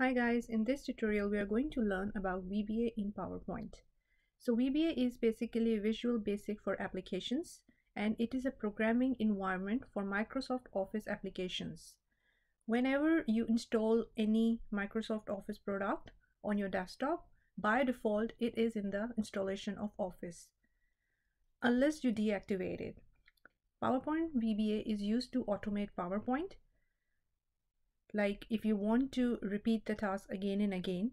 Hi guys, in this tutorial we are going to learn about VBA in PowerPoint. So VBA is basically Visual Basic for applications and it is a programming environment for Microsoft Office applications. Whenever you install any Microsoft Office product on your desktop, by default it is in the installation of Office. Unless you deactivate it. PowerPoint VBA is used to automate PowerPoint like if you want to repeat the task again and again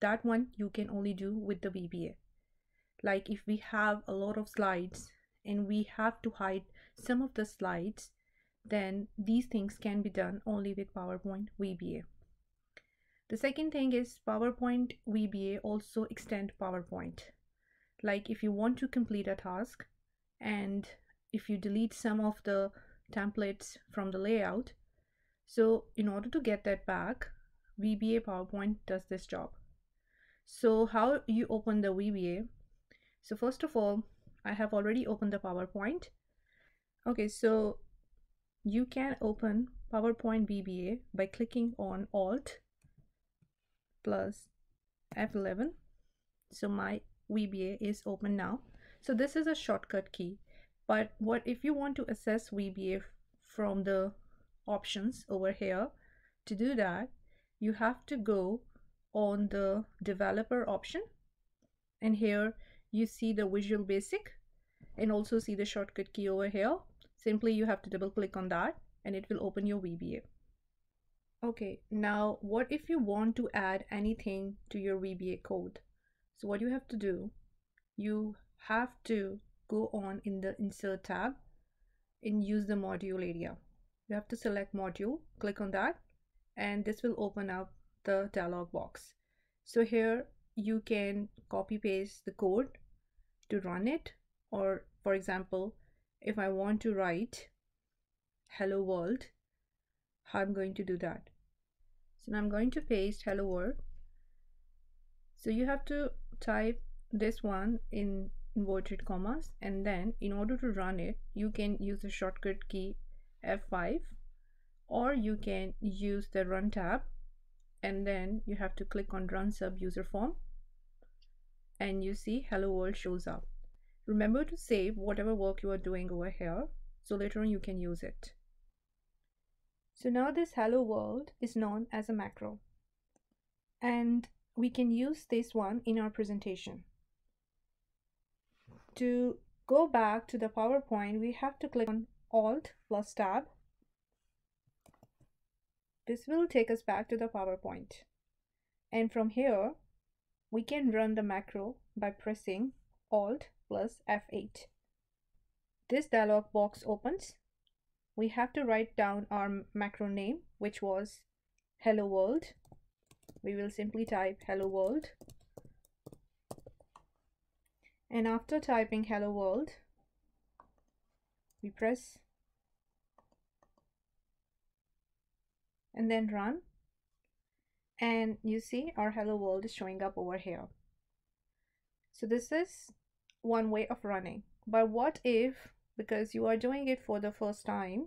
that one you can only do with the VBA like if we have a lot of slides and we have to hide some of the slides then these things can be done only with PowerPoint VBA the second thing is PowerPoint VBA also extend PowerPoint. Like if you want to complete a task and if you delete some of the templates from the layout so in order to get that back, VBA PowerPoint does this job. So how you open the VBA? So first of all, I have already opened the PowerPoint. Okay, so you can open PowerPoint VBA by clicking on Alt plus F11. So my VBA is open now. So this is a shortcut key. But what if you want to access VBA from the options over here. To do that, you have to go on the developer option and here you see the Visual Basic and also see the shortcut key over here. Simply you have to double click on that and it will open your VBA. Okay, now what if you want to add anything to your VBA code? So what you have to do, you have to go on in the insert tab and use the module area you have to select module click on that and this will open up the dialog box. So here you can copy paste the code to run it or for example if I want to write hello world how I'm going to do that. So now I'm going to paste hello world. So you have to type this one in inverted commas and then in order to run it you can use the shortcut key F5 or you can use the run tab and then you have to click on run sub user form and you see hello world shows up. Remember to save whatever work you are doing over here so later on you can use it. So now this hello world is known as a macro and we can use this one in our presentation. To go back to the PowerPoint, we have to click on Alt plus Tab. This will take us back to the PowerPoint. And from here, we can run the macro by pressing Alt plus F8. This dialog box opens. We have to write down our macro name, which was hello world. We will simply type hello world. And after typing hello world, we press. And then run. And you see our hello world is showing up over here. So this is one way of running. But what if because you are doing it for the first time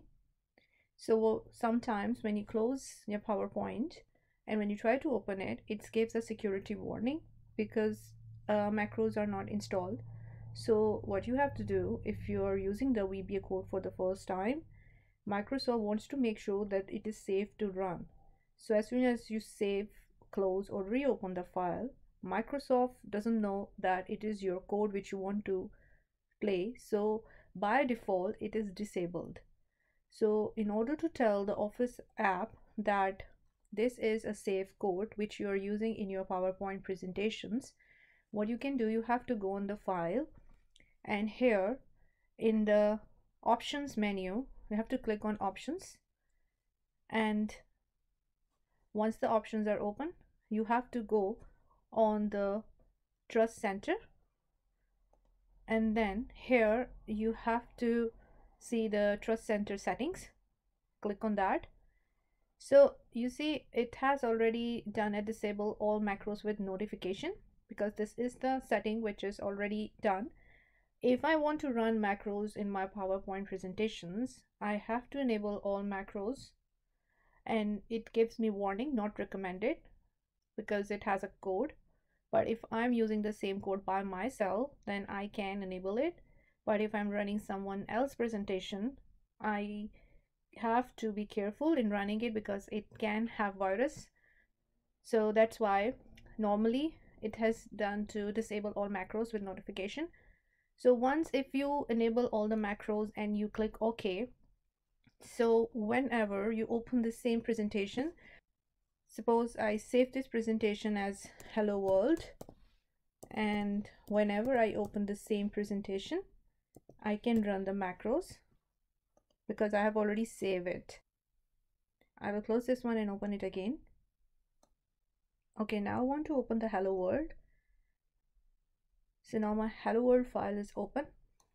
so sometimes when you close your PowerPoint and when you try to open it it gives a security warning because uh, macros are not installed so what you have to do if you are using the VBA code for the first time, Microsoft wants to make sure that it is safe to run. So as soon as you save, close or reopen the file, Microsoft doesn't know that it is your code which you want to play. So by default, it is disabled. So in order to tell the Office app that this is a safe code which you are using in your PowerPoint presentations, what you can do, you have to go on the file and here in the options menu we have to click on options. And once the options are open you have to go on the trust center. And then here you have to see the trust center settings. Click on that. So you see it has already done a disable all macros with notification because this is the setting which is already done if I want to run macros in my PowerPoint presentations, I have to enable all macros. And it gives me warning not recommended because it has a code. But if I'm using the same code by myself then I can enable it. But if I'm running someone else presentation I have to be careful in running it because it can have virus. So that's why normally it has done to disable all macros with notification so once if you enable all the macros and you click ok so whenever you open the same presentation suppose I save this presentation as hello world and whenever I open the same presentation I can run the macros because I have already saved it. I will close this one and open it again. Okay now I want to open the hello world so now my hello world file is open.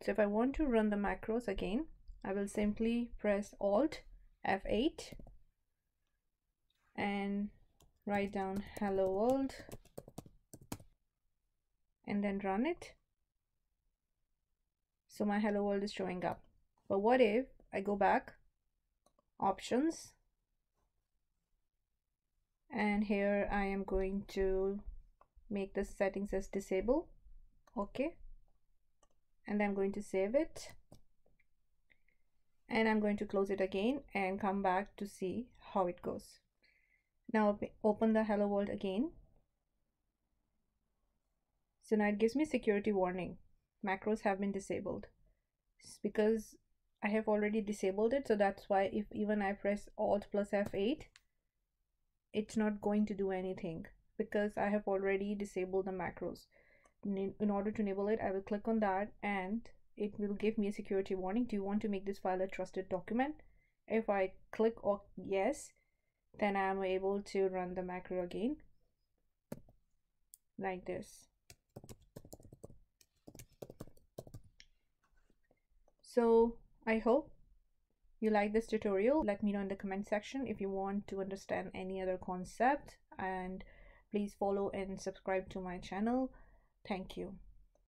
So if I want to run the macros again I will simply press alt F8 and write down hello world and then run it. So my hello world is showing up. But what if I go back options and here I am going to make the settings as disable okay. And I'm going to save it. And I'm going to close it again and come back to see how it goes. Now open the hello world again. So now it gives me security warning. Macros have been disabled. It's because I have already disabled it so that's why if even I press alt plus F8 it's not going to do anything because I have already disabled the macros in order to enable it I will click on that and it will give me a security warning. Do you want to make this file a trusted document? If I click on yes then I'm able to run the macro again. Like this. So I hope you like this tutorial. Let me know in the comment section if you want to understand any other concept. And please follow and subscribe to my channel thank you